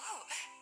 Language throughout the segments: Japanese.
hello.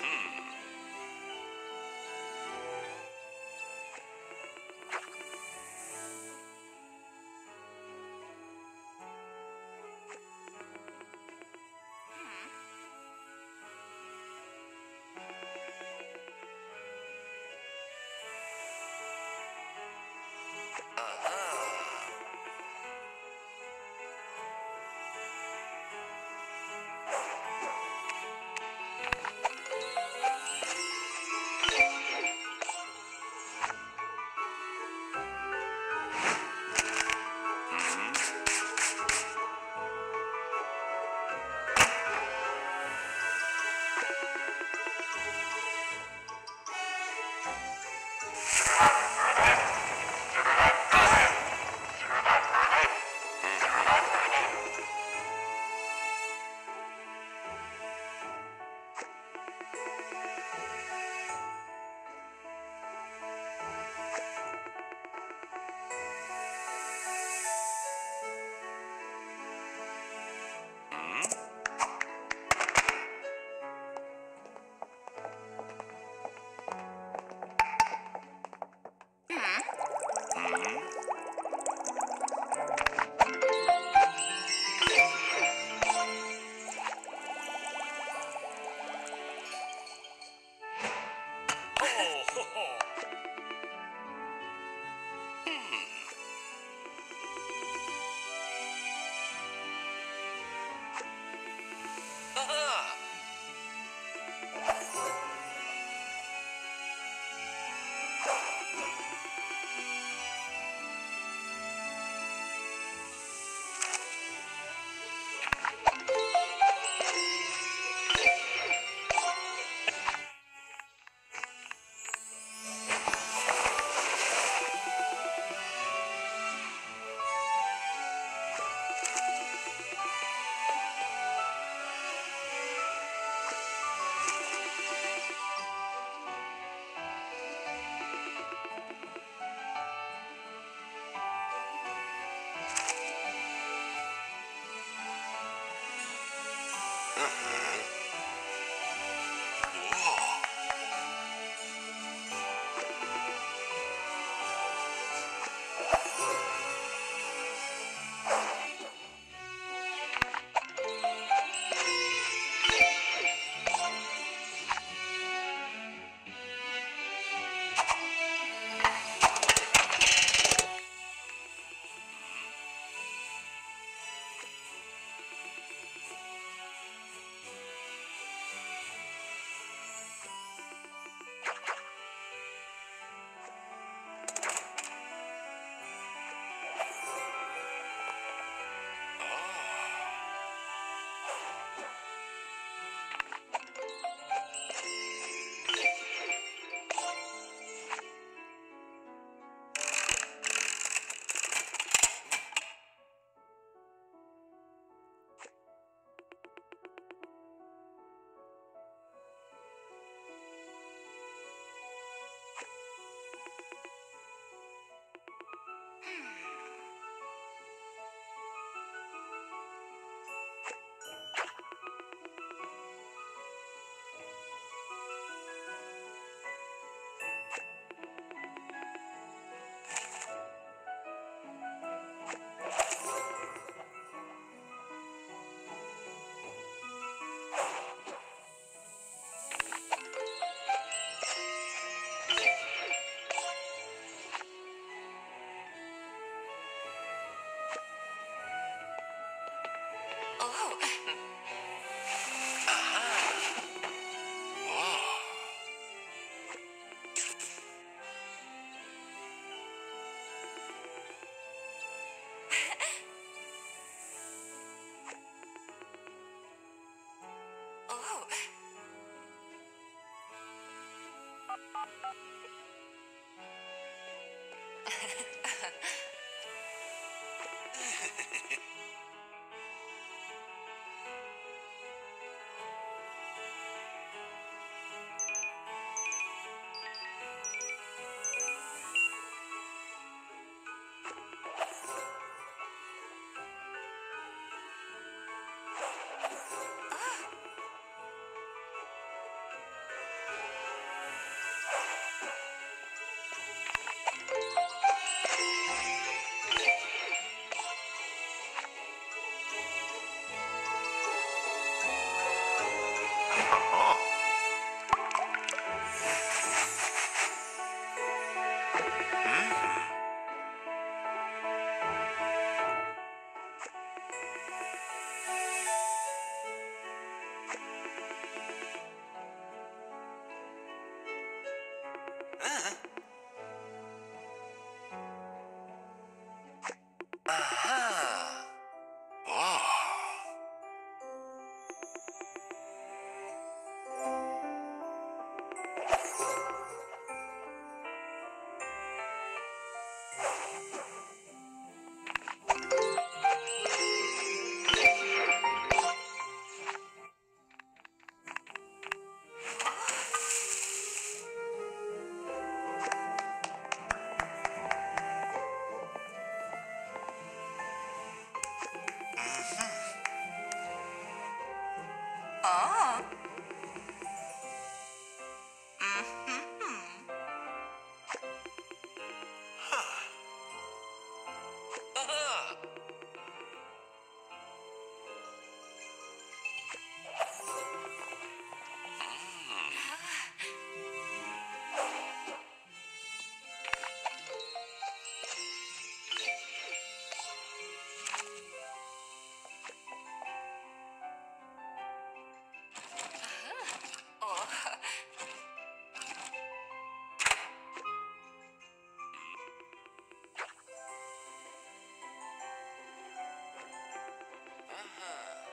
Hmm. Ha ha ha. Uh-huh.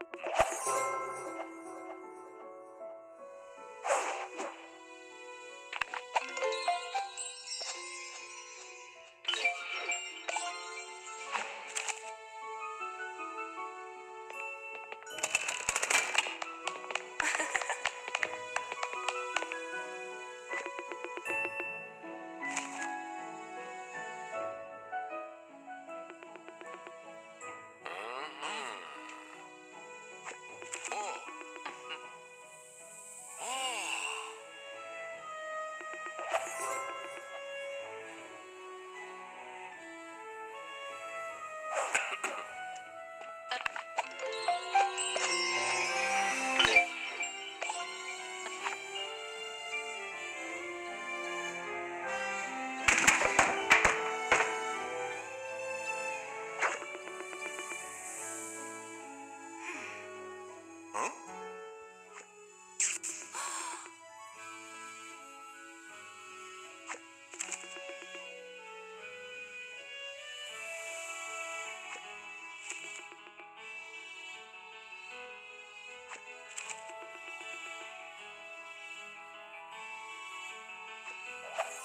Yeah.